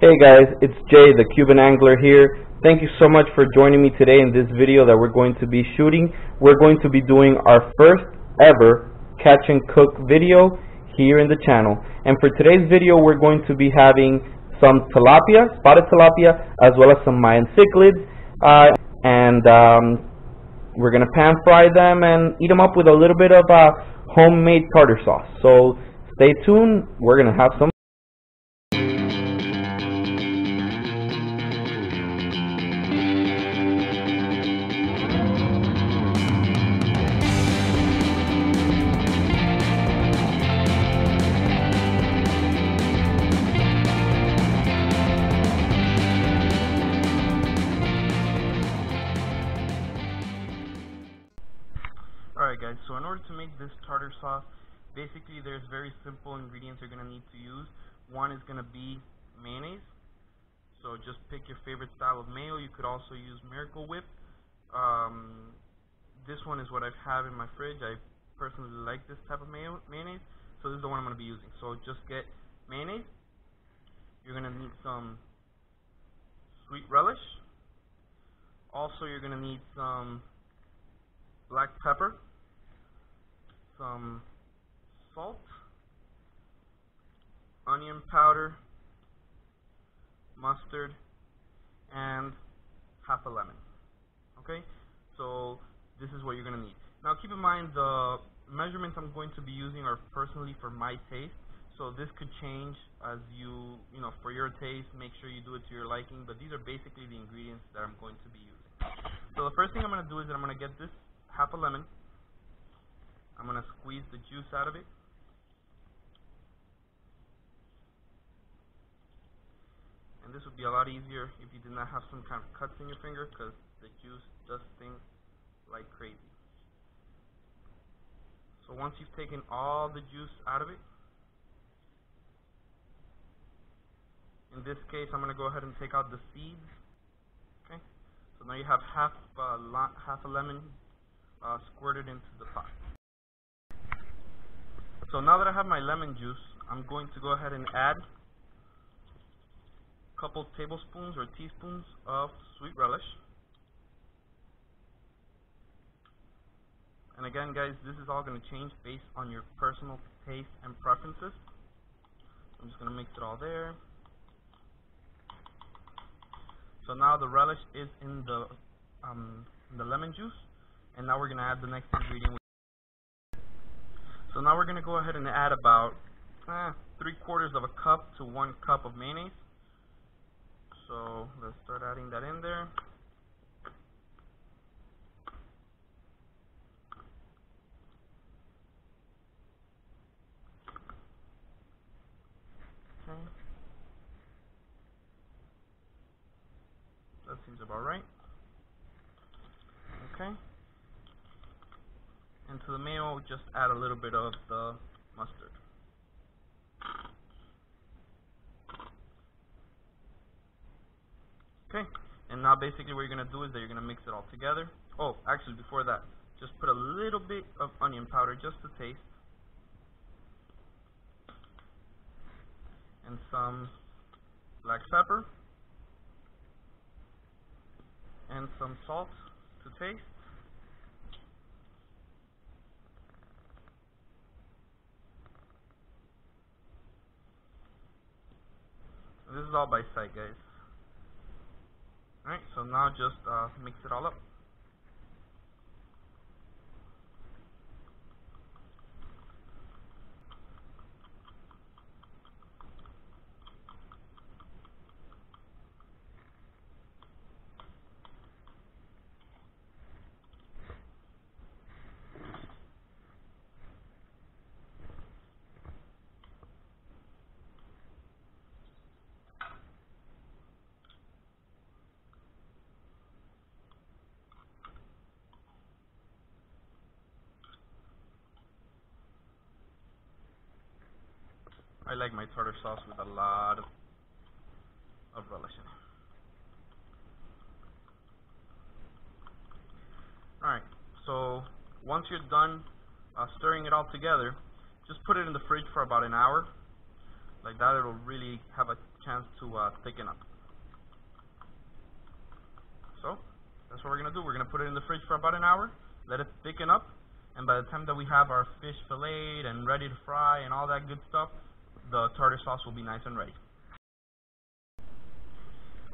Hey guys, it's Jay, the Cuban Angler here. Thank you so much for joining me today in this video that we're going to be shooting. We're going to be doing our first ever catch and cook video here in the channel. And for today's video, we're going to be having some tilapia, spotted tilapia, as well as some Mayan cichlids. Uh, and um, we're going to pan fry them and eat them up with a little bit of uh, homemade tartar sauce. So stay tuned. We're going to have some Alright guys, so in order to make this tartar sauce, basically there's very simple ingredients you're going to need to use. One is going to be mayonnaise. So just pick your favorite style of mayo. You could also use Miracle Whip. Um, this one is what I have in my fridge. I personally like this type of mayo mayonnaise. So this is the one I'm going to be using. So just get mayonnaise. You're going to need some sweet relish. Also you're going to need some black pepper some salt, onion powder, mustard, and half a lemon. Okay, so this is what you're going to need. Now keep in mind the measurements I'm going to be using are personally for my taste. So this could change as you, you know, for your taste, make sure you do it to your liking, but these are basically the ingredients that I'm going to be using. So the first thing I'm going to do is that I'm going to get this half a lemon, I'm going to squeeze the juice out of it. And this would be a lot easier if you did not have some kind of cuts in your finger because the juice does sting like crazy. So once you've taken all the juice out of it, in this case I'm going to go ahead and take out the seeds. Okay, so now you have half, uh, half a lemon uh, squirted into the pot. So now that I have my lemon juice, I'm going to go ahead and add a couple tablespoons or teaspoons of sweet relish. And again, guys, this is all going to change based on your personal taste and preferences. I'm just going to mix it all there. So now the relish is in the um, the lemon juice, and now we're going to add the next ingredient. So now we're going to go ahead and add about eh, three quarters of a cup to one cup of mayonnaise. So let's start adding that in there. Okay. That seems about right. Okay and to the mayo just add a little bit of the mustard. Okay, and now basically what you're going to do is that you're going to mix it all together. Oh, actually before that, just put a little bit of onion powder just to taste. And some black pepper. And some salt to taste. This is all by sight, guys. Alright, so now just uh, mix it all up. I like my tartar sauce with a lot of, of relish in it. Alright, so once you're done uh, stirring it all together, just put it in the fridge for about an hour. Like that, it'll really have a chance to uh, thicken up. So, that's what we're going to do. We're going to put it in the fridge for about an hour, let it thicken up, and by the time that we have our fish filleted and ready to fry and all that good stuff, the tartar sauce will be nice and ready.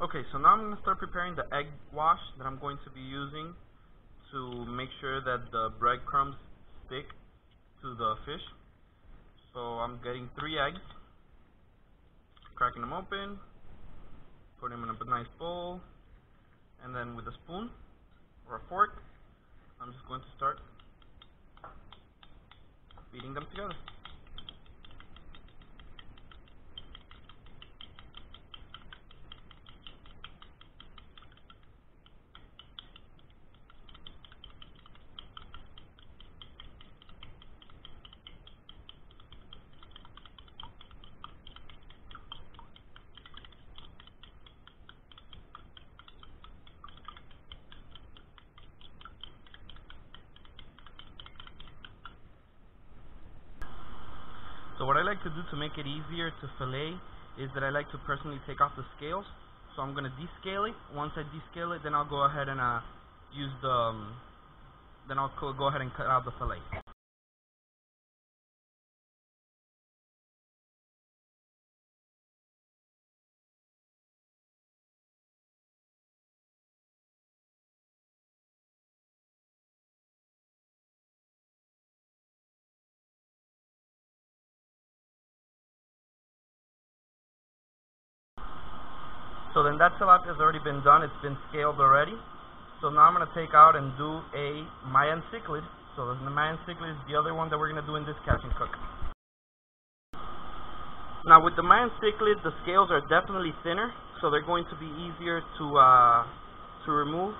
Okay, so now I'm going to start preparing the egg wash that I'm going to be using to make sure that the breadcrumbs stick to the fish. So I'm getting three eggs, cracking them open, putting them in a nice bowl, and then with a spoon or a fork, I'm just going to start beating them together. So what I like to do to make it easier to fillet is that I like to personally take off the scales. So I'm going to descale it. Once I descale it, then I'll go ahead and uh, use the, um, then I'll go ahead and cut out the fillet. So then that tilapia has already been done. It's been scaled already. So now I'm going to take out and do a Mayan cichlid. So the Mayan cichlid is the other one that we're going to do in this catch and cook. Now with the Mayan cichlid, the scales are definitely thinner, so they're going to be easier to uh, to remove.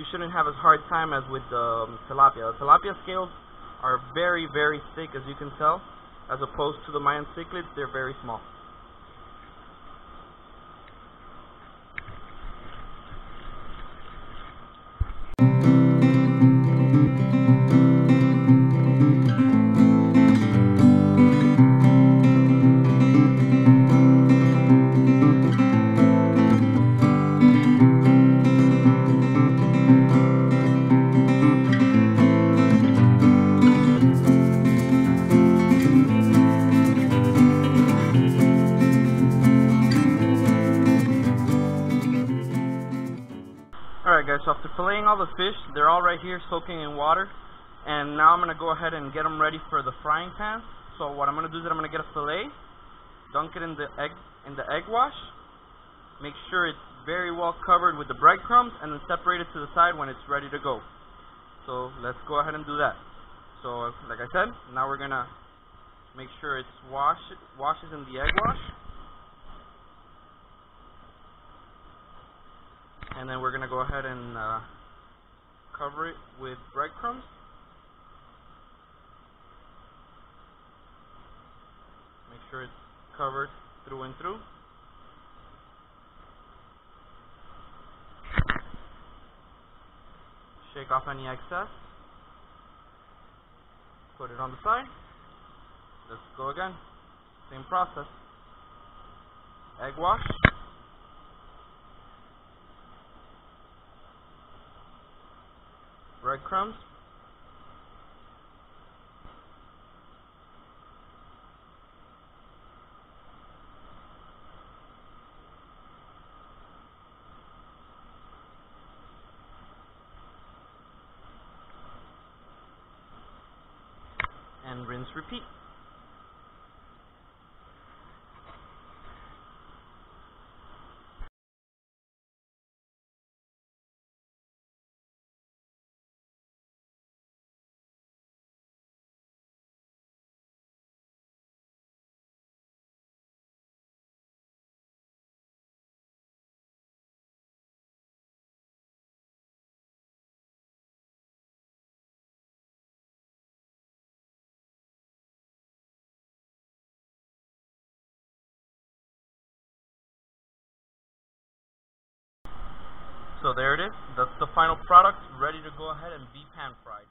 You shouldn't have as hard time as with the um, tilapia. The tilapia scales are very, very thick, as you can tell, as opposed to the Mayan cichlids, they're very small. Guys, so after filleting all the fish, they're all right here soaking in water. And now I'm going to go ahead and get them ready for the frying pan. So what I'm going to do is that I'm going to get a fillet, dunk it in the egg in the egg wash, make sure it's very well covered with the breadcrumbs, and then separate it to the side when it's ready to go. So let's go ahead and do that. So like I said, now we're going to make sure it's wash washes in the egg wash. And then we're going to go ahead and uh, cover it with breadcrumbs. Make sure it's covered through and through. Shake off any excess. Put it on the side. Let's go again. Same process. Egg wash. Breadcrumbs. And rinse repeat. So there it is. That's the final product, ready to go ahead and be pan fried.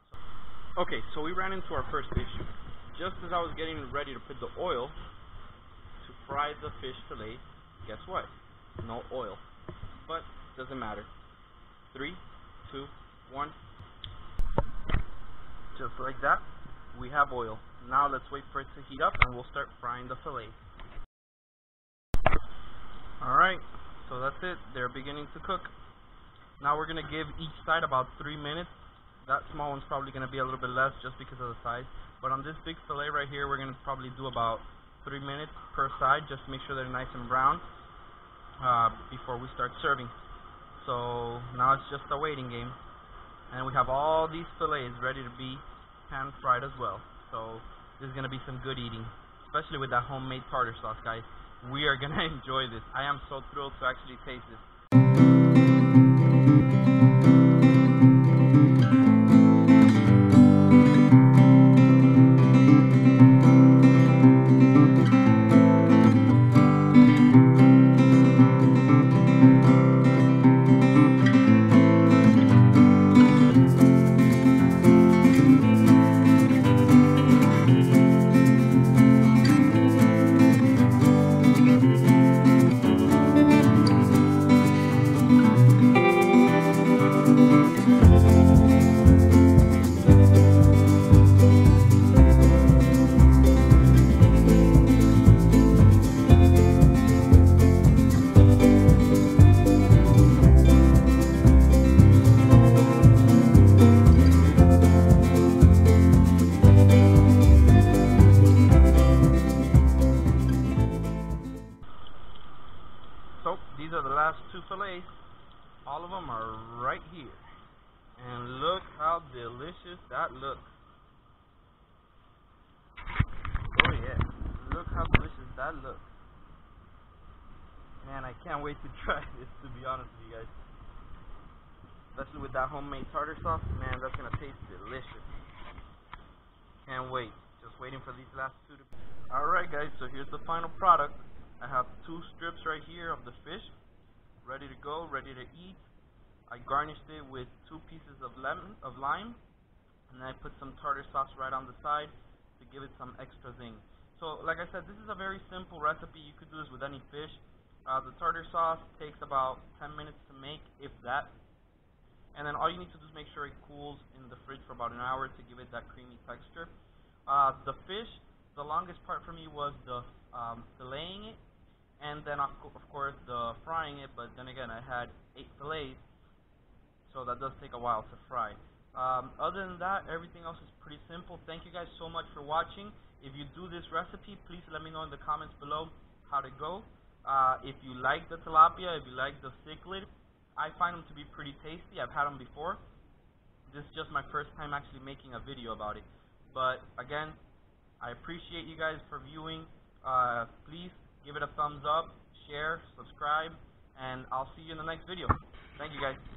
Okay, so we ran into our first issue. Just as I was getting ready to put the oil to fry the fish fillet, guess what? No oil. But doesn't matter. Three, two, one. Just like that, we have oil. Now let's wait for it to heat up and we'll start frying the fillet. Alright, so that's it. They're beginning to cook. Now we're going to give each side about three minutes. That small one's probably going to be a little bit less just because of the size. But on this big fillet right here, we're going to probably do about three minutes per side just to make sure they're nice and brown uh, before we start serving. So now it's just a waiting game. And we have all these fillets ready to be pan fried as well. So this is going to be some good eating, especially with that homemade tartar sauce, guys. We are going to enjoy this. I am so thrilled to actually taste this. So fillets. All of them are right here. And look how delicious that looks. Oh yeah, look how delicious that looks. Man, I can't wait to try this to be honest with you guys. Especially with that homemade tartar sauce, man, that's gonna taste delicious. Can't wait. Just waiting for these last two to be. Alright guys, so here's the final product. I have two strips right here of the fish, ready to go, ready to eat. I garnished it with two pieces of lemon, of lime, and then I put some tartar sauce right on the side to give it some extra zing. So, like I said, this is a very simple recipe. You could do this with any fish. Uh, the tartar sauce takes about 10 minutes to make, if that. And then all you need to do is make sure it cools in the fridge for about an hour to give it that creamy texture. Uh, the fish, the longest part for me was the um, filleting it, and then of, co of course the frying it. But then again, I had eight fillets, so that does take a while to fry. Um, other than that, everything else is pretty simple. Thank you guys so much for watching. If you do this recipe, please let me know in the comments below how to go. Uh, if you like the tilapia, if you like the cichlid, I find them to be pretty tasty. I've had them before. This is just my first time actually making a video about it. But again, I appreciate you guys for viewing. Uh, please give it a thumbs up, share, subscribe, and I'll see you in the next video. Thank you guys.